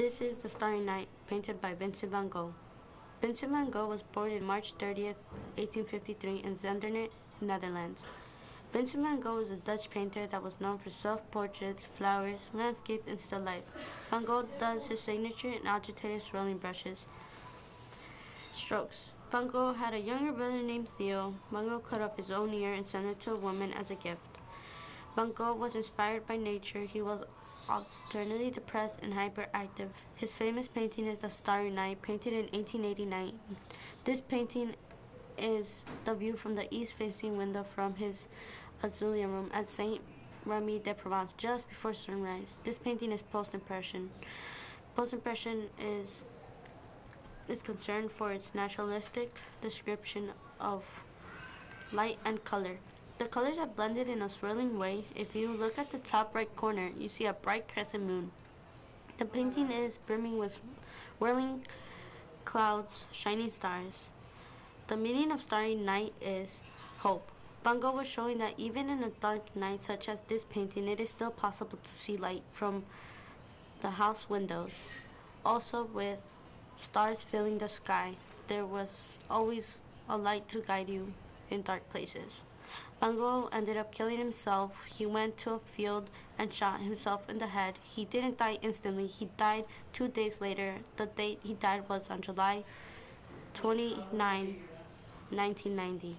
This is The Starry Night, painted by Vincent van Gogh. Vincent van Gogh was born on March 30th, 1853 in Zundert, Netherlands. Vincent van Gogh was a Dutch painter that was known for self-portraits, flowers, landscape, and still life. Van Gogh does his signature in agitated swirling brushes. Strokes. Van Gogh had a younger brother named Theo. Van Gogh cut off his own ear and sent it to a woman as a gift. Van Gogh was inspired by nature. He was alternately depressed and hyperactive. His famous painting is The Starry Night, painted in 1889. This painting is the view from the east-facing window from his auxiliary room at Saint Remy de Provence just before sunrise. This painting is post-impression. Post-impression is is concerned for its naturalistic description of light and color. The colors are blended in a swirling way. If you look at the top right corner, you see a bright crescent moon. The painting is brimming with whirling clouds, shining stars. The meaning of starry night is hope. Gogh was showing that even in a dark night such as this painting, it is still possible to see light from the house windows. Also with stars filling the sky, there was always a light to guide you in dark places. Gogh ended up killing himself. He went to a field and shot himself in the head. He didn't die instantly. He died two days later. The date he died was on July 29, 1990.